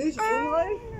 Ich Unrecht?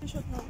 为什么？